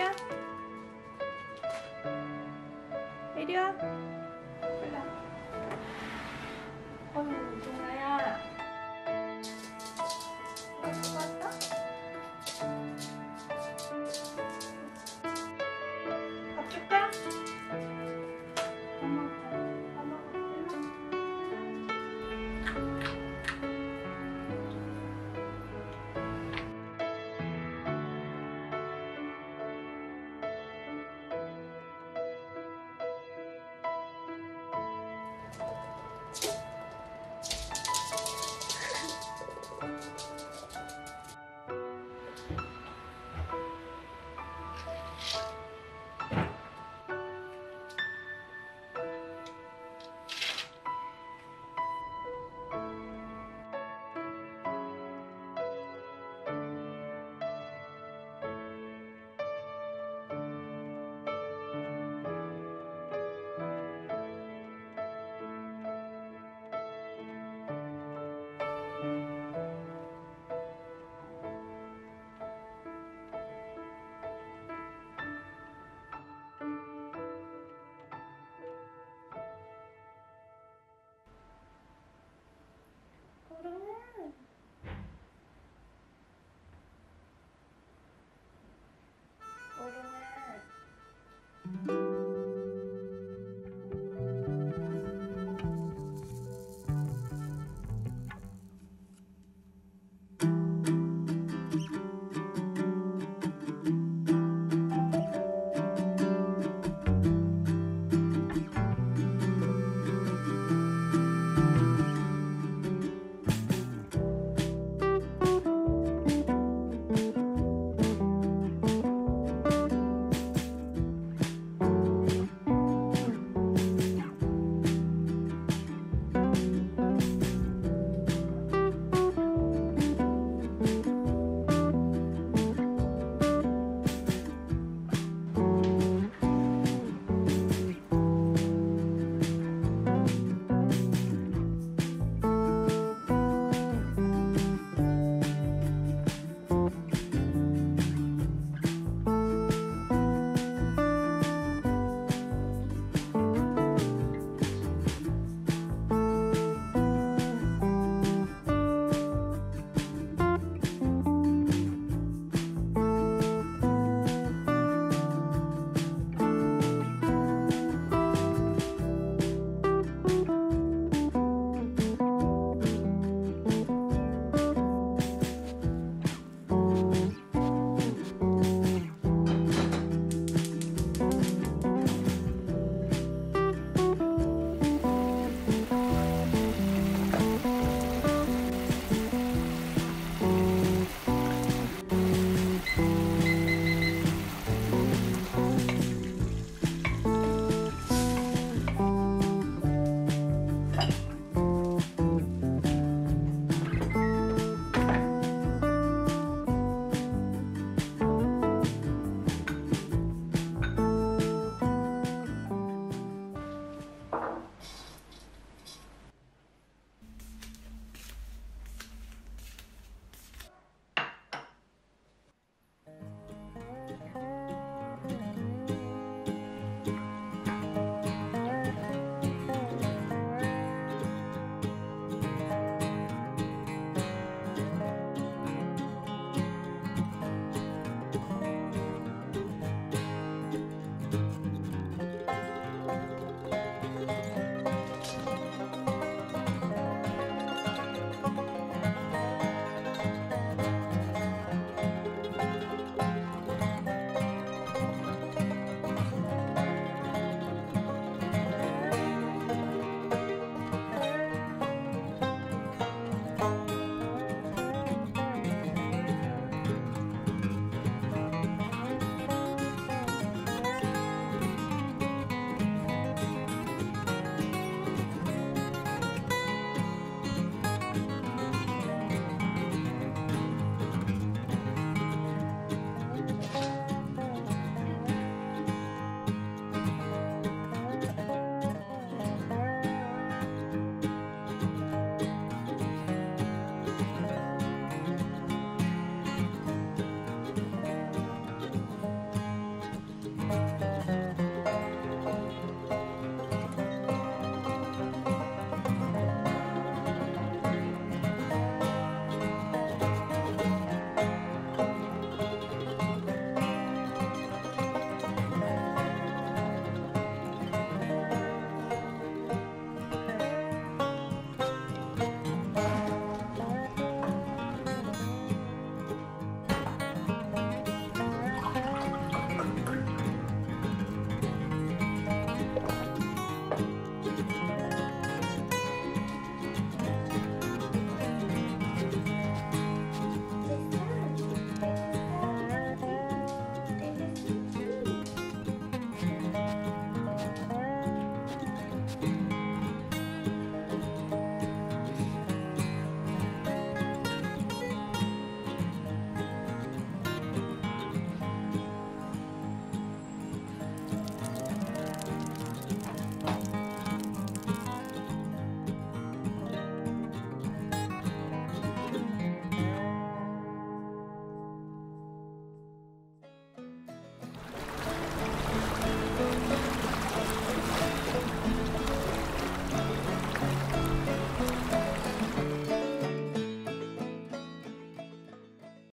Lydia? Lydia? Hola. Hola.